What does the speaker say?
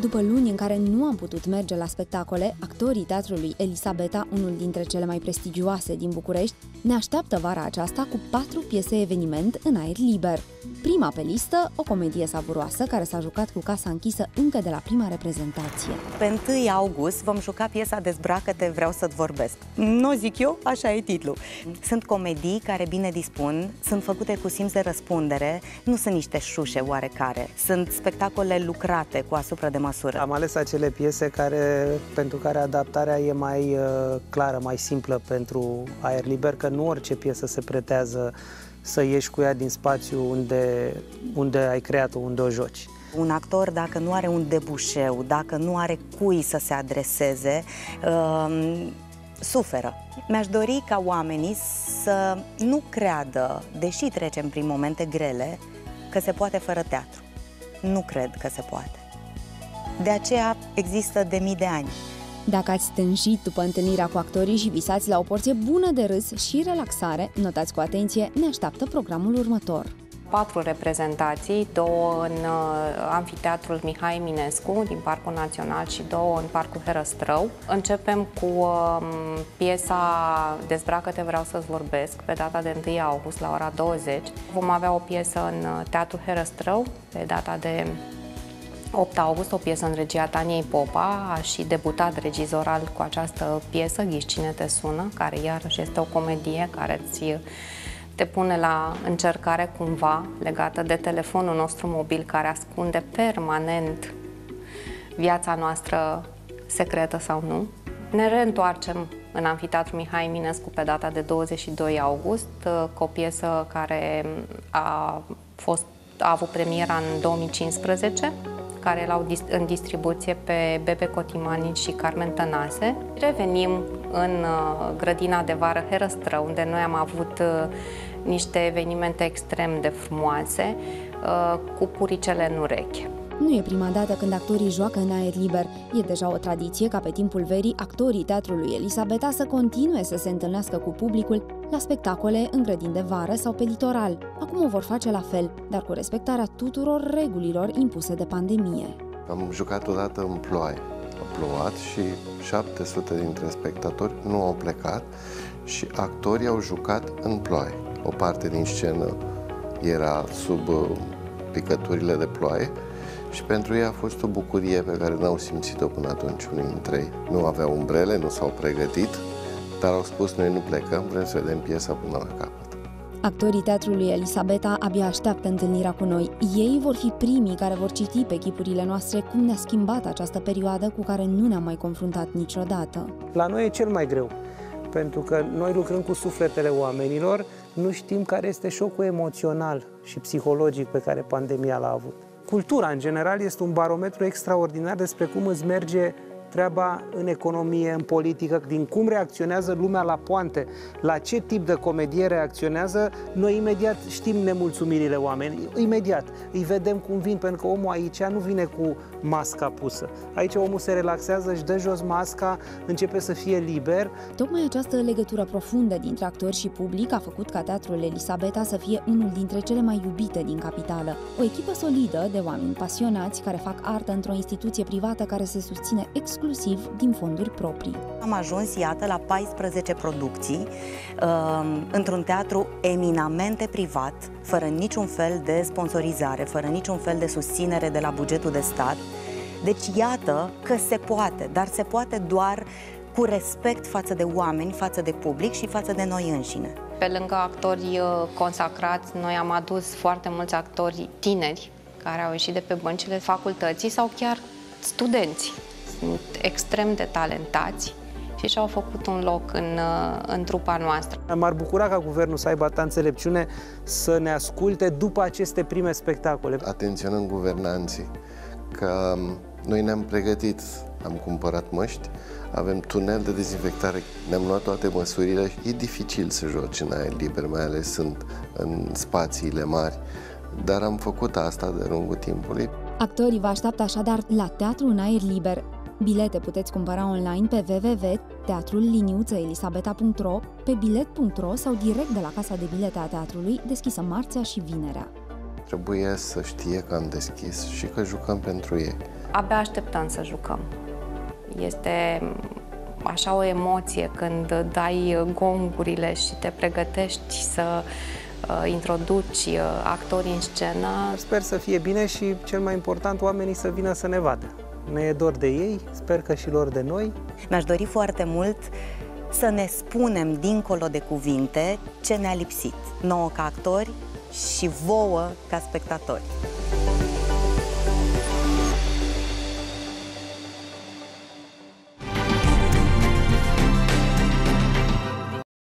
după luni în care nu am putut merge la spectacole, actorii teatrului Elisabeta, unul dintre cele mai prestigioase din București, ne așteaptă vara aceasta cu patru piese eveniment în aer liber. Prima pe listă, o comedie savuroasă care s-a jucat cu casa închisă încă de la prima reprezentație. Pe 1 august vom juca piesa Dezbracă-te, vreau să-ți vorbesc. Nu zic eu, așa e titlul. Sunt comedii care bine dispun, sunt făcute cu simț de răspundere, nu sunt niște șușe oarecare. Sunt spectacole lucrate cu asupra de măsură. Am ales acele piese care, pentru care adaptarea e mai uh, clară, mai simplă pentru aer liber, că nu orice piesă se pretează să ieși cu ea din spațiu unde, unde ai creat-o, unde o joci. Un actor, dacă nu are un debușeu, dacă nu are cui să se adreseze, uh, suferă. Mi-aș dori ca oamenii să nu creadă, deși trecem prin momente grele, că se poate fără teatru. Nu cred că se poate. De aceea există de mii de ani. Dacă ați stânjit după întâlnirea cu actorii și visați la o porție bună de râs și relaxare, notați cu atenție, ne așteaptă programul următor patru reprezentații, două în uh, Amfiteatrul Mihai Eminescu din Parcul Național și două în Parcul Herăstrău. Începem cu um, piesa Dezbracă-te, vreau să-ți vorbesc, pe data de 1 august la ora 20. Vom avea o piesă în uh, Teatrul Herăstrău pe data de 8 august, o piesă în regia Taniei Popa, a și debutat regizoral cu această piesă, Ghiși cine te sună, care iarăși este o comedie care îți te pune la încercare cumva legată de telefonul nostru mobil care ascunde permanent viața noastră secretă sau nu. Ne reîntoarcem în Amfiteatru Mihai Eminescu pe data de 22 august uh, cu o piesă care a, fost, a avut premiera în 2015 care erau în distribuție pe Bebe Cotimani și Carmen Tănase. Revenim în uh, grădina de vară Herăstră, unde noi am avut uh, niște evenimente extrem de frumoase uh, cu puricele în ureche. Nu e prima dată când actorii joacă în aer liber. E deja o tradiție ca pe timpul verii actorii teatrului Elisabeta să continue să se întâlnească cu publicul la spectacole în grădini de vară sau pe litoral. Acum o vor face la fel, dar cu respectarea tuturor regulilor impuse de pandemie. Am jucat odată în ploaie. A plouat și 700 dintre spectatori nu au plecat și actorii au jucat în ploaie. O parte din scenă era sub uh, picăturile de ploaie și pentru ei a fost o bucurie pe care n-au simțit-o până atunci unii dintre ei. Nu aveau umbrele, nu s-au pregătit, dar au spus noi nu plecăm, vrem să vedem piesa până la capăt. Actorii teatrului Elisabeta abia așteaptă întâlnirea cu noi. Ei vor fi primii care vor citi pe chipurile noastre cum ne-a schimbat această perioadă cu care nu ne-am mai confruntat niciodată. La noi e cel mai greu, pentru că noi lucrăm cu sufletele oamenilor, nu știm care este șocul emoțional și psihologic pe care pandemia l-a avut. Cultura, în general, este un barometru extraordinar despre cum îți merge treaba în economie, în politică, din cum reacționează lumea la poante, la ce tip de comedie reacționează, noi imediat știm nemulțumirile oameni, imediat îi vedem cum vin, pentru că omul aici nu vine cu masca pusă. Aici omul se relaxează, își dă jos masca, începe să fie liber. Tocmai această legătură profundă dintre actori și public a făcut ca teatrul Elisabeta să fie unul dintre cele mai iubite din capitală. O echipă solidă de oameni pasionați care fac artă într-o instituție privată care se susține exclusiv exclusiv din fonduri proprii. Am ajuns, iată, la 14 producții um, într-un teatru eminamente privat, fără niciun fel de sponsorizare, fără niciun fel de susținere de la bugetul de stat. Deci iată că se poate, dar se poate doar cu respect față de oameni, față de public și față de noi înșine. Pe lângă actori uh, consacrați, noi am adus foarte mulți actori tineri care au ieșit de pe băncile facultății sau chiar studenți sunt extrem de talentați și și-au făcut un loc în, uh, în trupa noastră. M-ar bucura ca guvernul să aibă atâta înțelepciune să ne asculte după aceste prime spectacole. Atenționăm guvernanții că um, noi ne-am pregătit, am cumpărat măști, avem tunel de dezinfectare, ne-am luat toate măsurile. E dificil să joci în aer liber, mai ales în, în spațiile mari, dar am făcut asta de lungul timpului. Actorii vă așteaptă așadar la Teatru în aer liber, Bilete puteți cumpăra online pe www.teatrul-elisabeta.ro, pe bilet.ro sau direct de la casa de bilete a teatrului, deschisă marțea și vinerea. trebuie să știe că am deschis și că jucăm pentru ei. Abia așteptăm să jucăm. Este așa o emoție când dai gongurile și te pregătești să uh, introduci uh, actorii în scenă. Sper să fie bine și, cel mai important, oamenii să vină să ne vadă. Ne e dor de ei, sper că și lor de noi. Mi-aș dori foarte mult să ne spunem, dincolo de cuvinte, ce ne-a lipsit nouă ca actori și vouă ca spectatori.